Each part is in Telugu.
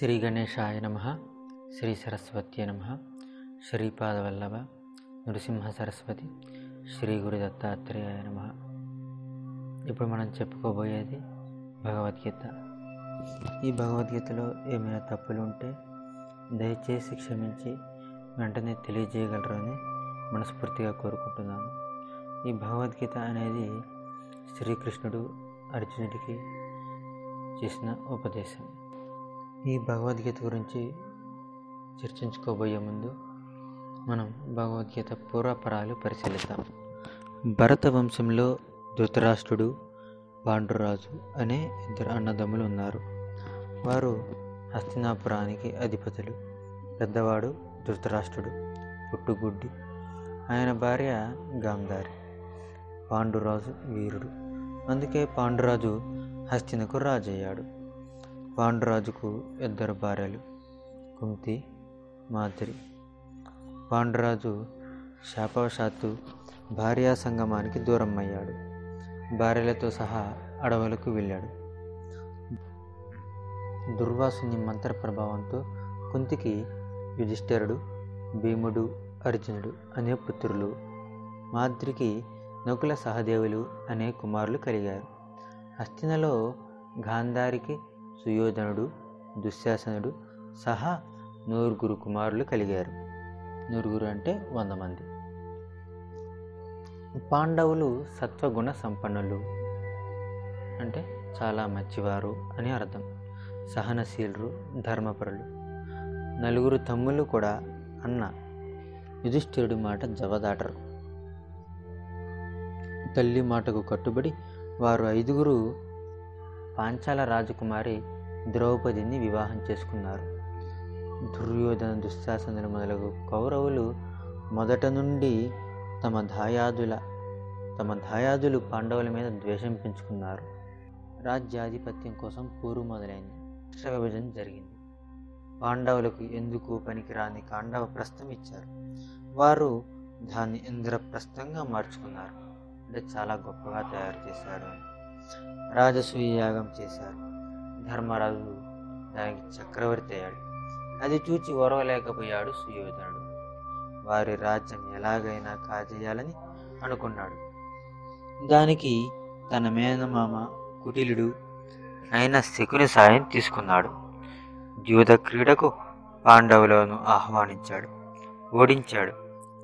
శ్రీ గణేశాయ నమ. శ్రీ సరస్వత్యే నమ. శ్రీపాదవల్లభ నృసింహ సరస్వతి శ్రీ గురు దత్తాత్రేయాయ నమ. ఇప్పుడు మనం చెప్పుకోబోయేది భగవద్గీత. ఈ భగవద్గీతలో ఏమైనా తప్పులు ఉంటే దయచేసి క్షమించి వెంటనే తెలియజేయగలరని మనస్ఫూర్తిగా కోరుకుంటున్నాను. ఈ భగవద్గీత అనేది శ్రీకృష్ణుడు అర్జునుడికి చేసిన ఉపదేశం. ఈ భగవద్గీత గురించి చర్చించుకోబోయే ముందు మనం భగవద్గీత పూర్వపరాలు పరిశీలిద్దాం. భరత వంశంలో ధృతరాష్ట్రుడు పాండురాజు అనే ఇద్దరు అన్నదమ్ములు ఉన్నారు. వారు హస్తినాపురానికి అధిపతులు. పెద్దవాడు ధృతరాష్ట్రుడు పుట్టుగుడ్డి. ఆయన భార్య గాంధారి. పాండురాజు వీరుడు. అందుకే పాండురాజు హస్తినకు రాజయ్యాడు. పాండురాజుకు ఇద్దరు భార్యలు కుంతి మాద్రి పాండురాజు శాపవశాత్తు భార్యా సంగమానికి దూరం అయ్యాడు. భార్యలతో సహా అడవులకు వెళ్ళాడు. దుర్వాసుని మంత్ర ప్రభావంతో కుంతికి యుధిష్ఠిరుడు భీముడు అర్జునుడు అనే పుత్రులు మాద్రికి నకుల సహదేవులు అనే కుమారులు కలిగారు. హస్తినలో గాంధారికి సుయోధనుడు దుశ్శాసనుడు సహా నూరుగురు కుమారులు కలిగారు. నూరుగురు అంటే వంద మంది. పాండవులు సత్వగుణ సంపన్నులు అంటే చాలా మంచివారు అని అర్థం. సహనశీలురు ధర్మపరులు. నలుగురు తమ్ముళ్ళు కూడా అన్న యుధిష్ఠిరుడి మాట జవదాటరు. తల్లి మాటకు కట్టుబడి వారు ఐదుగురు పాంచాల రాజకుమారి ద్రౌపదిని వివాహం చేసుకున్నారు. దుర్యోధన దుశ్శాసనులు మొదలగు కౌరవులు మొదట నుండి తమ దాయాదుల తమ దాయాదులు పాండవుల మీద ద్వేషం పెంచుకున్నారు. రాజ్యాధిపత్యం కోసం పూరు మొదలైంది రాష్ట్ర విభజన జరిగింది. పాండవులకు ఎందుకు పనికిరాని కాండవ ప్రస్థం ఇచ్చారు. వారు దాన్ని ఇంద్రప్రస్థంగా మార్చుకున్నారు. అంటే చాలా గొప్పగా తయారు చేశారు అని. రాజసూయ యాగం చేశారు. ధర్మరాజు దానికి చక్రవర్తి అయ్యాడు. అది చూచి ఓరవలేకపోయాడు సుయోధనుడు. వారి రాజ్యం ఎలాగైనా కాజేయాలని అనుకున్నాడు. దానికి తన మేనమామ కుటిలుడు అయిన శకుని సాయం తీసుకున్నాడు. యూధ క్రీడకు పాండవులను ఆహ్వానించాడు. ఓడించాడు.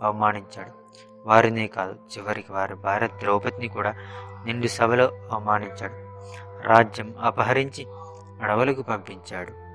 అవమానించాడు. వారినే కాదు చివరికి వారి భార్య ద్రౌపదిని కూడా నిండు సభలో అవమానించాడు. రాజ్యం అపహరించి అడవులకు పంపించాడు.